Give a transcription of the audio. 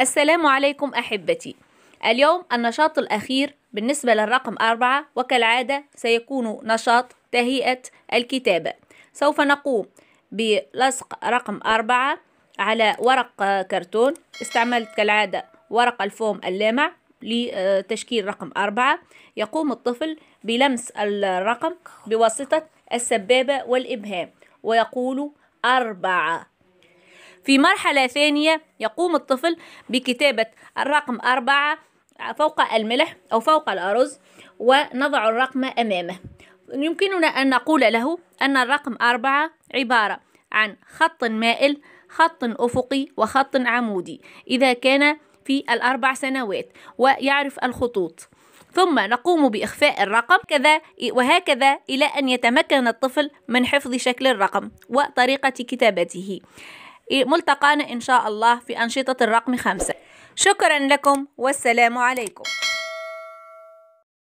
السلام عليكم أحبتي. اليوم النشاط الأخير بالنسبة للرقم أربعة وكالعادة سيكون نشاط تهيئة الكتابة سوف نقوم بلصق رقم أربعة على ورق كرتون. استعملت كالعادة ورق الفوم اللامع لتشكيل رقم أربعة. يقوم الطفل بلمس الرقم بواسطة السبابة والإبهام ويقول أربعة. في مرحلة ثانية يقوم الطفل بكتابة الرقم أربعة فوق الملح أو فوق الأرز ونضع الرقم أمامه. يمكننا أن نقول له أن الرقم أربعة عبارة عن خط مائل خط أفقي وخط عمودي إذا كان في الأربع سنوات ويعرف الخطوط. ثم نقوم بإخفاء الرقم كذا وهكذا إلى أن يتمكن الطفل من حفظ شكل الرقم وطريقة كتابته. ملتقانا إن شاء الله في أنشطة الرقم خمسة. شكرا لكم والسلام عليكم.